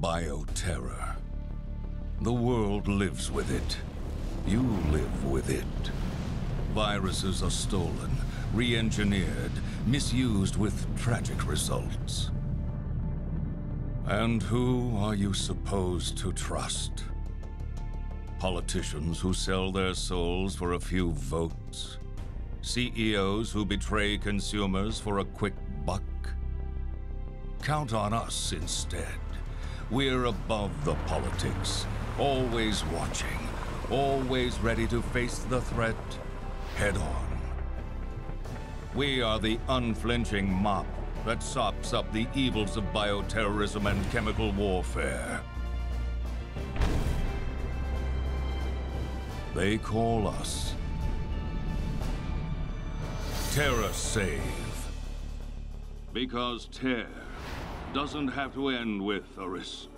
Bioterror. The world lives with it. You live with it. Viruses are stolen, re-engineered, misused with tragic results. And who are you supposed to trust? Politicians who sell their souls for a few votes? CEOs who betray consumers for a quick buck? Count on us instead. We're above the politics, always watching, always ready to face the threat head on. We are the unflinching mop that sops up the evils of bioterrorism and chemical warfare. They call us TerraSave. Because tear doesn't have to end with a wrist.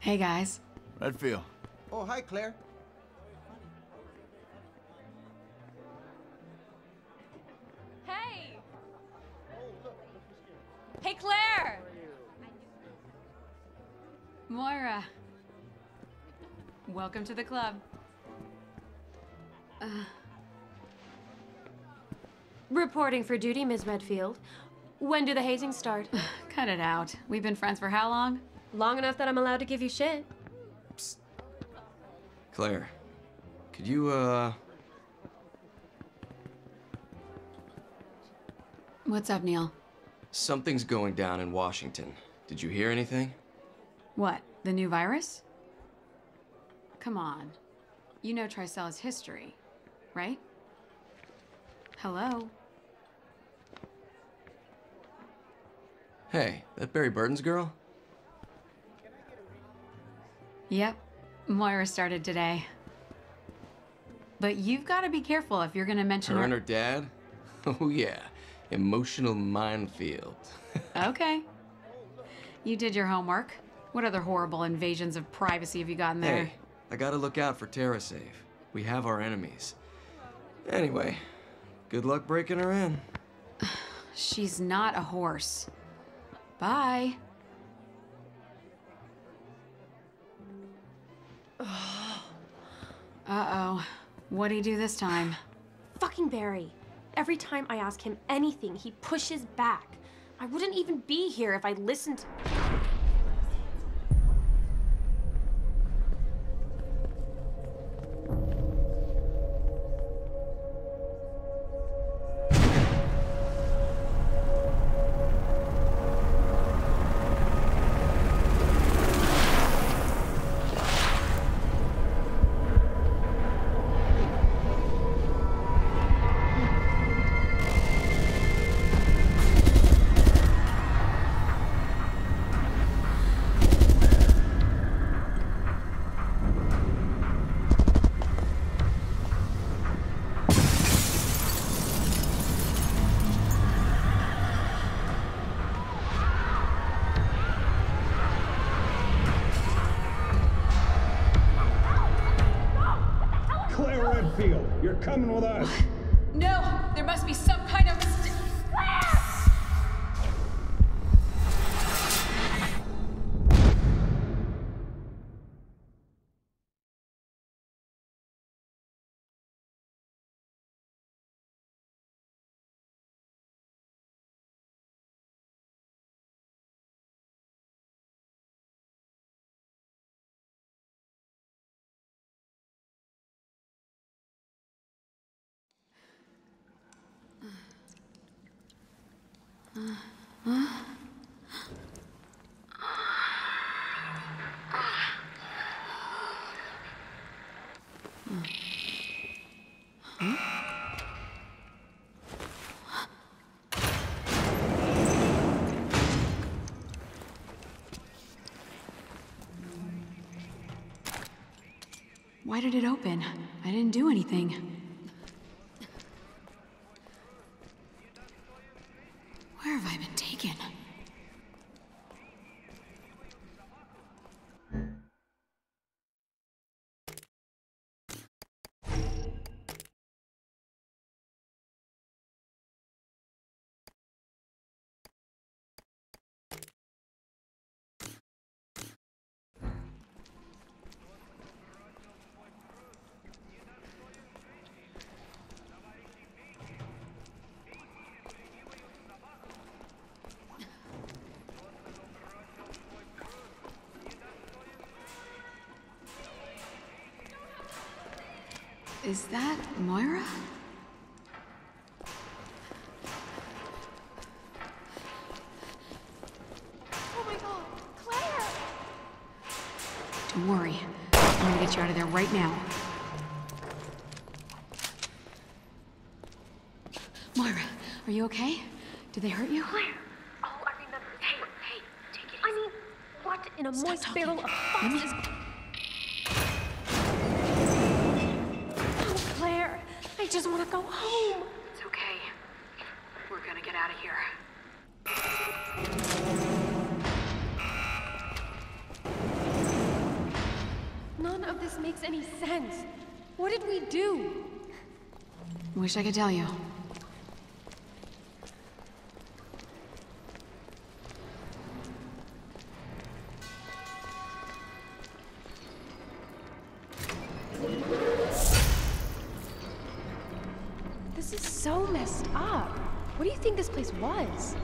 Hey guys. Redfield. Oh, hi, Claire. Hey! Hey, Claire! Moira. Welcome to the club. Uh, reporting for duty, Ms. Redfield. When do the hazing start? Cut it out. We've been friends for how long? Long enough that I'm allowed to give you shit. Claire, could you, uh... What's up, Neil? Something's going down in Washington. Did you hear anything? What? The new virus? Come on. You know Tricell's history, right? Hello? Hey, that Barry Burton's girl? Yep. Moira started today. But you've got to be careful if you're going to mention Her and her dad? Oh yeah, emotional minefield. Okay. You did your homework. What other horrible invasions of privacy have you gotten there? Hey, I gotta look out for TerraSave. We have our enemies. Anyway, good luck breaking her in. She's not a horse. Bye. Uh-oh. What'd he do this time? Fucking Barry. Every time I ask him anything, he pushes back. I wouldn't even be here if I listened. Coming with us. Why did it open? I didn't do anything. Is that Moira? Oh my god, Claire! Don't worry. I'm gonna get you out of there right now. Moira, are you okay? Did they hurt you? Claire! Oh, I remember. Hey, hey, take it I mean, what in a Stop moist talking. barrel of Let me- foxes? I just want to go home. It's okay. We're gonna get out of here. None of this makes any sense. What did we do? Wish I could tell you. Was?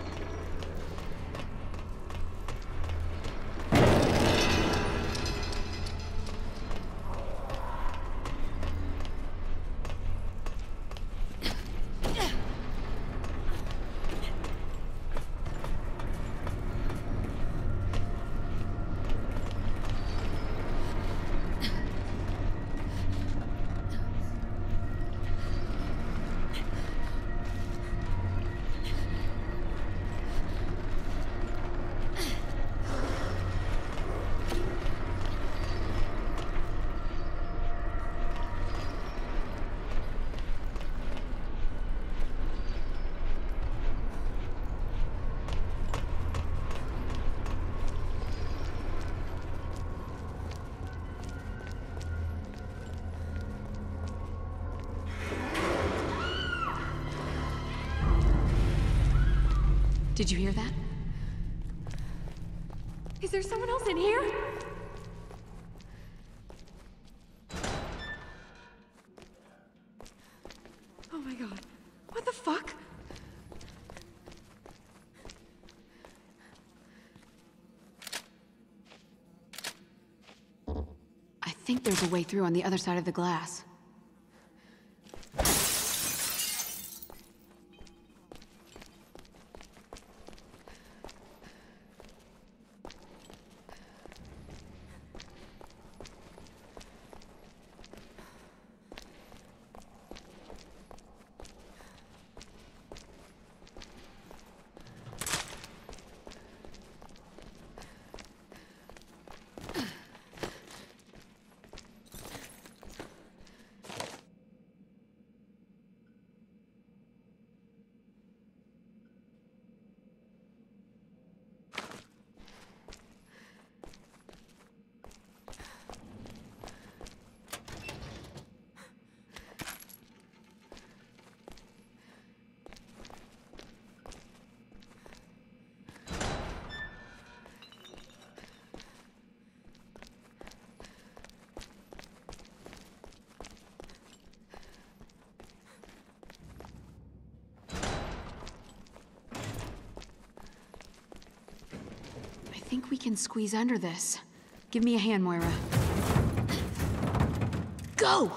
Did you hear that? Is there someone else in here? Oh my god. What the fuck? I think there's a way through on the other side of the glass. I think we can squeeze under this. Give me a hand, Moira. Go!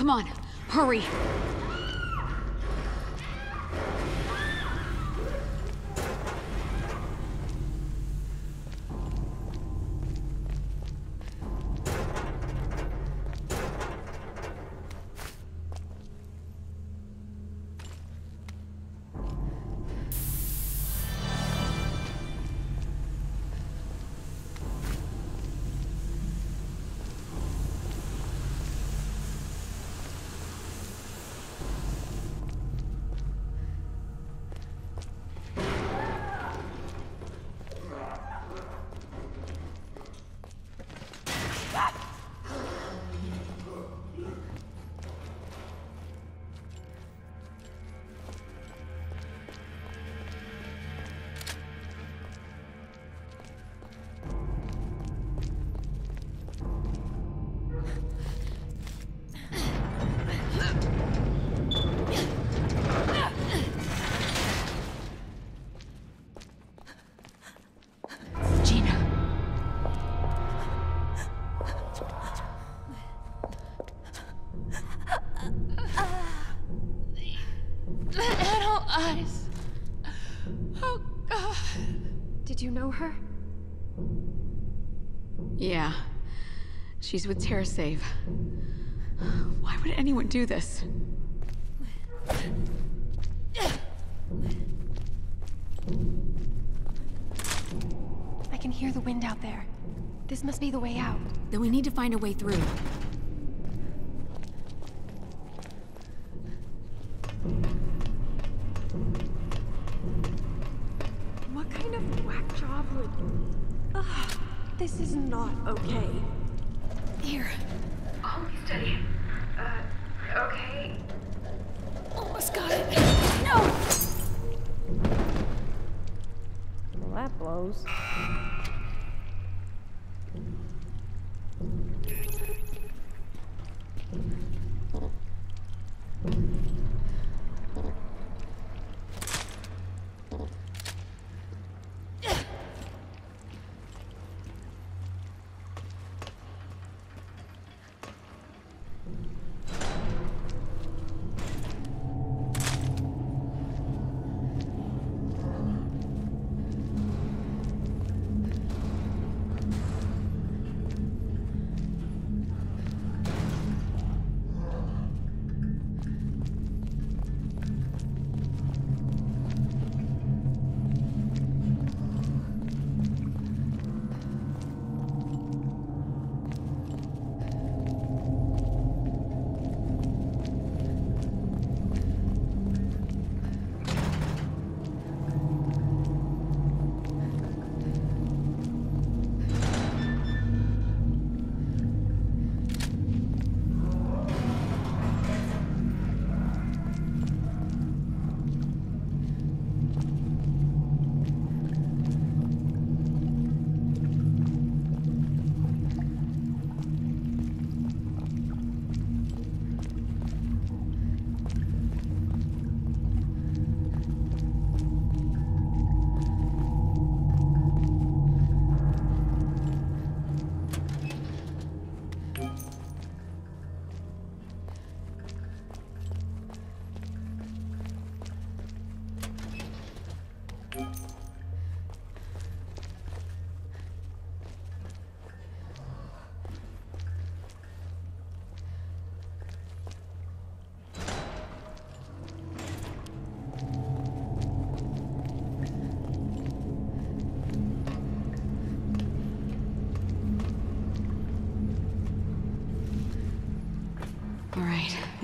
Come on, hurry. She's with TerraSave. Why would anyone do this? I can hear the wind out there. This must be the way out. Then we need to find a way through. What kind of whack job would... Ugh, this is not okay. Here. Hold me steady. Uh, okay. Almost got it. No! Well, that blows.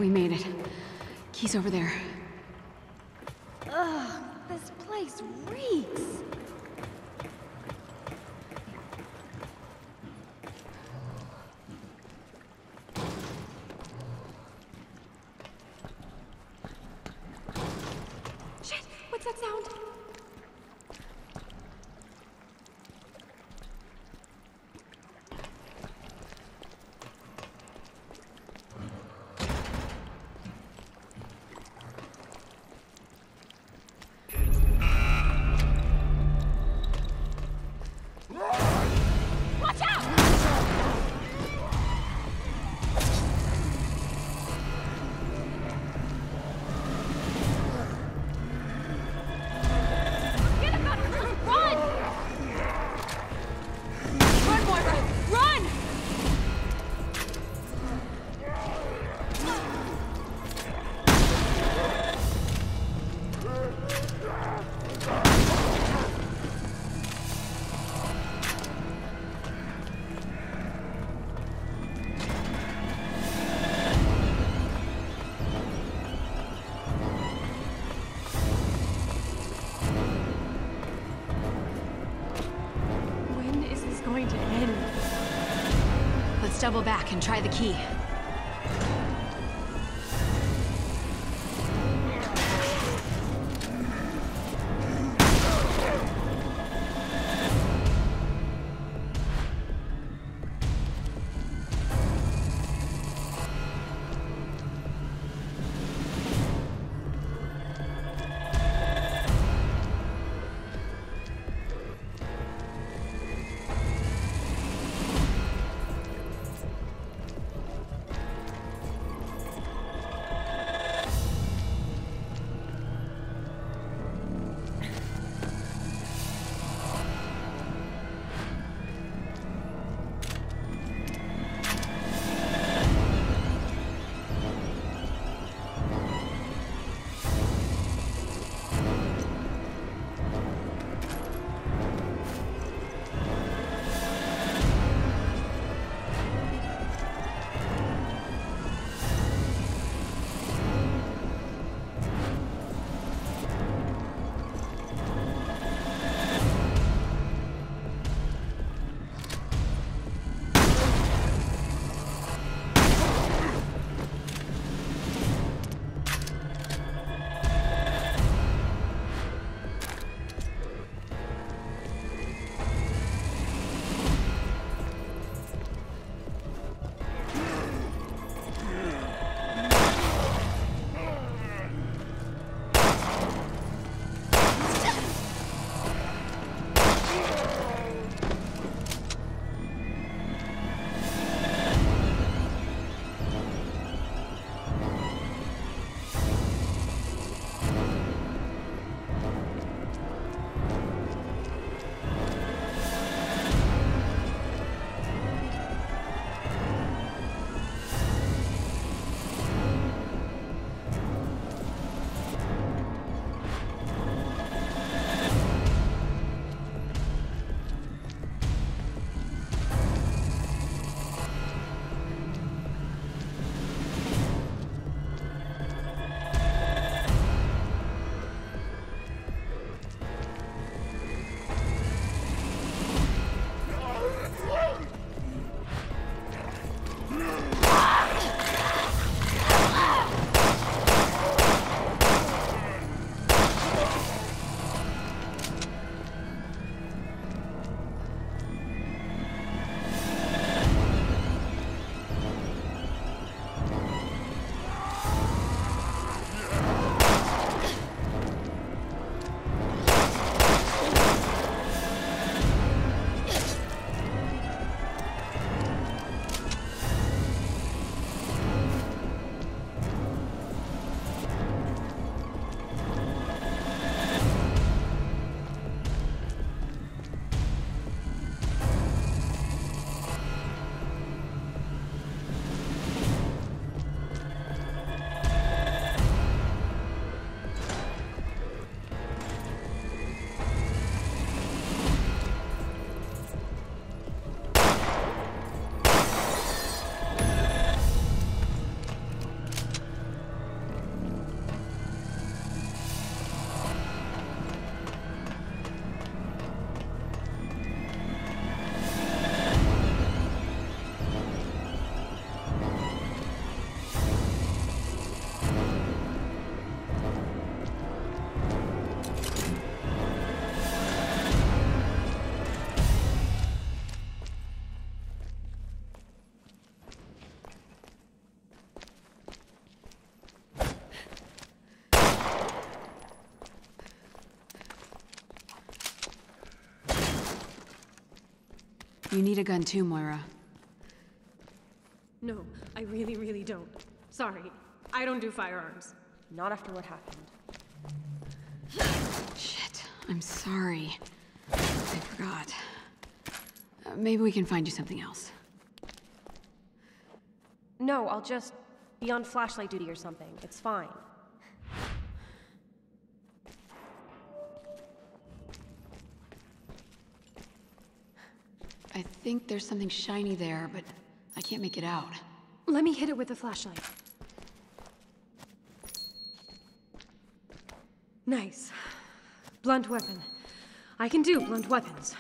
We made it. Key's over there. Double back and try the key. You need a gun too, Moira. No, I really, really don't. Sorry. I don't do firearms. Not after what happened. Shit, I'm sorry. I forgot. Uh, maybe we can find you something else. No, I'll just be on flashlight duty or something. It's fine. Think there's something shiny there, but I can't make it out. Let me hit it with a flashlight. Nice. Blunt weapon. I can do blunt weapons.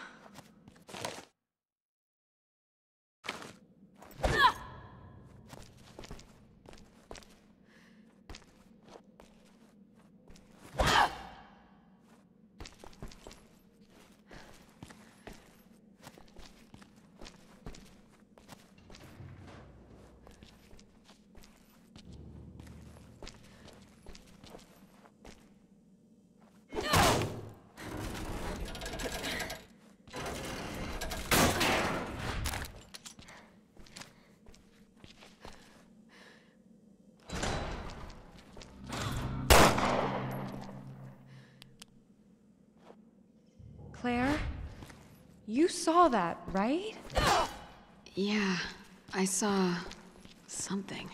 You saw that, right? Yeah, I saw something.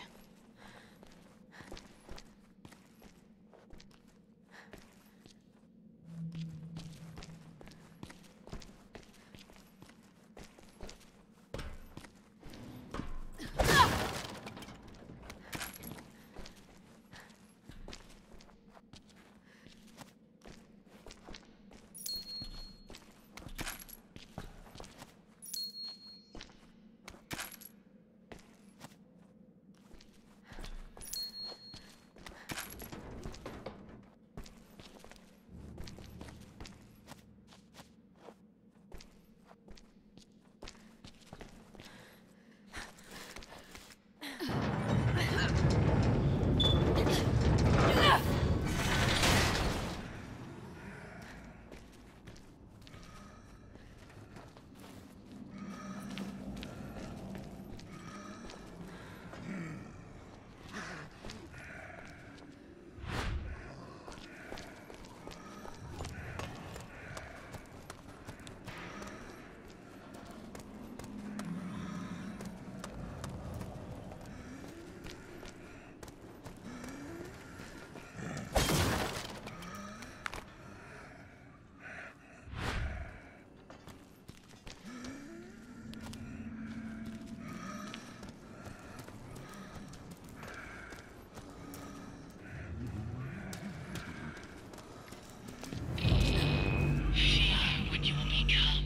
Fear what you will become,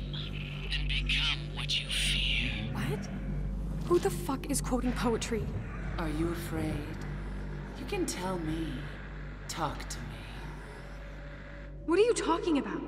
and become what you fear. What? Who the fuck is quoting poetry? Are you afraid? You can tell me. Talk to me. What are you talking about?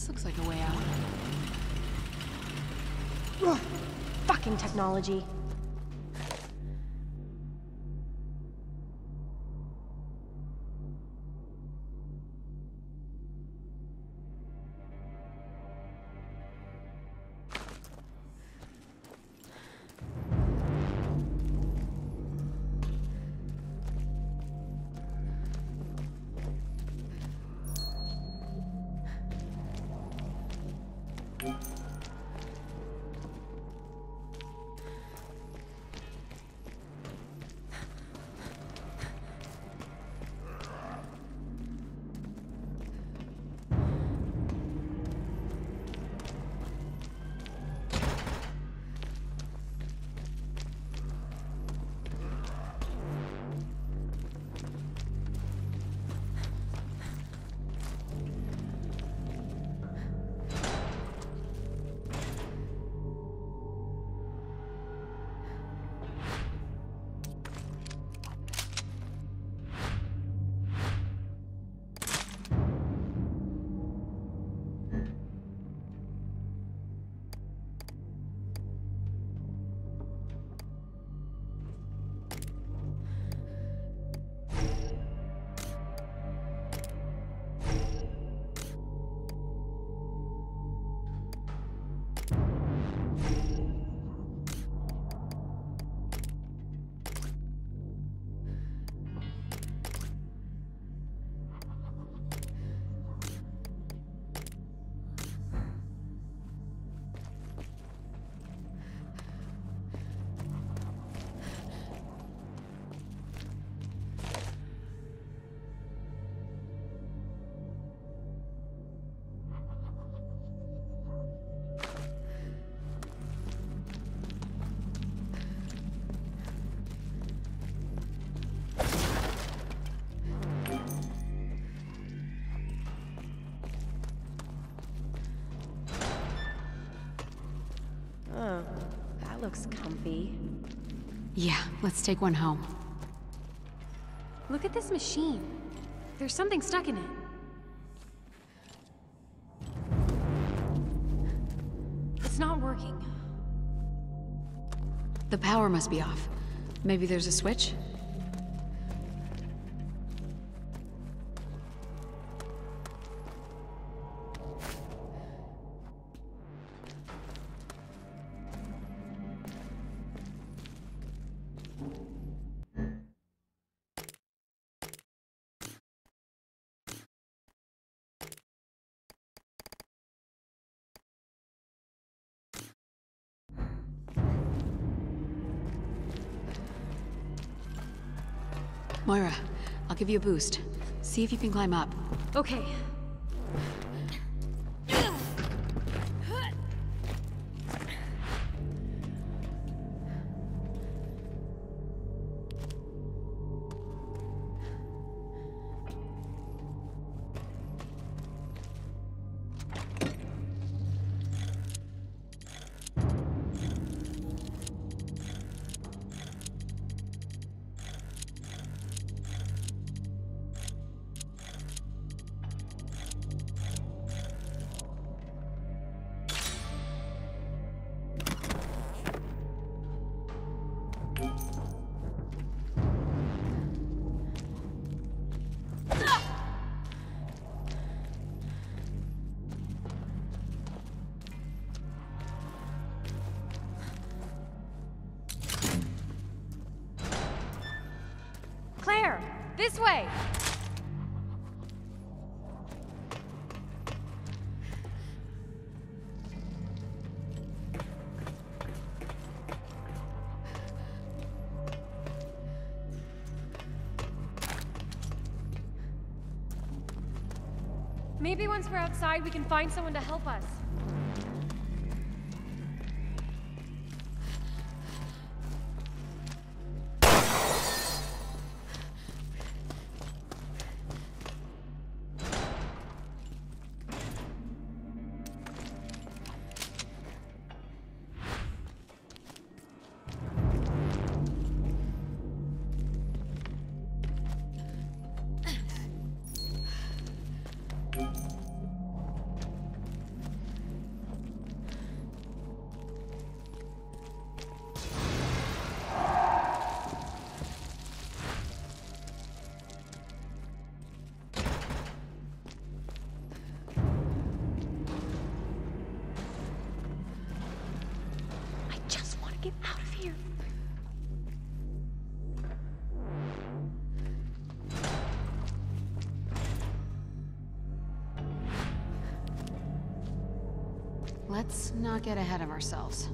This looks like a way out. Fucking technology. Looks comfy. Yeah, let's take one home. Look at this machine. There's something stuck in it. It's not working. The power must be off. Maybe there's a switch? Give you a boost. See if you can climb up. Okay. This way. Maybe once we're outside, we can find someone to help us. Let's not get ahead of ourselves.